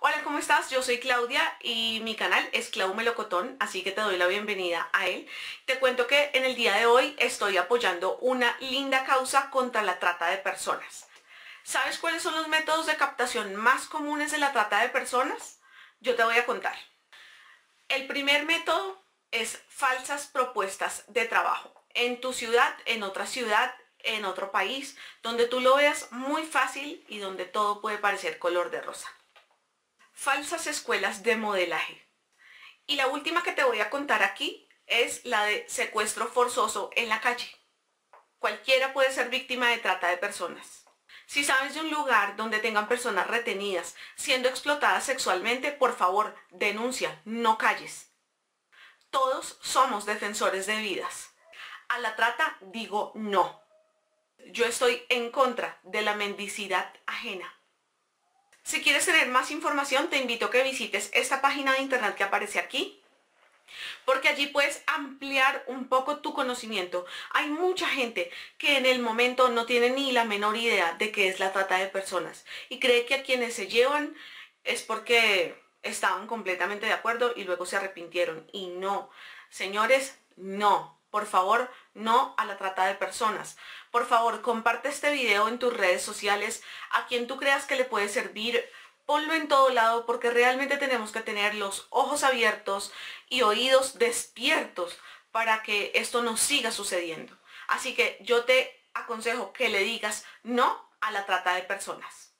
Hola, ¿cómo estás? Yo soy Claudia y mi canal es Clau Melocotón, así que te doy la bienvenida a él. Te cuento que en el día de hoy estoy apoyando una linda causa contra la trata de personas. ¿Sabes cuáles son los métodos de captación más comunes de la trata de personas? Yo te voy a contar. El primer método es falsas propuestas de trabajo en tu ciudad, en otra ciudad, en otro país, donde tú lo veas muy fácil y donde todo puede parecer color de rosa falsas escuelas de modelaje. Y la última que te voy a contar aquí es la de secuestro forzoso en la calle. Cualquiera puede ser víctima de trata de personas. Si sabes de un lugar donde tengan personas retenidas siendo explotadas sexualmente, por favor, denuncia, no calles. Todos somos defensores de vidas. A la trata digo no. Yo estoy en contra de la mendicidad ajena. Si quieres tener más información, te invito a que visites esta página de internet que aparece aquí, porque allí puedes ampliar un poco tu conocimiento. Hay mucha gente que en el momento no tiene ni la menor idea de qué es la trata de personas y cree que a quienes se llevan es porque estaban completamente de acuerdo y luego se arrepintieron. Y no, señores, no. Por favor, no a la trata de personas. Por favor, comparte este video en tus redes sociales a quien tú creas que le puede servir. Ponlo en todo lado porque realmente tenemos que tener los ojos abiertos y oídos despiertos para que esto no siga sucediendo. Así que yo te aconsejo que le digas no a la trata de personas.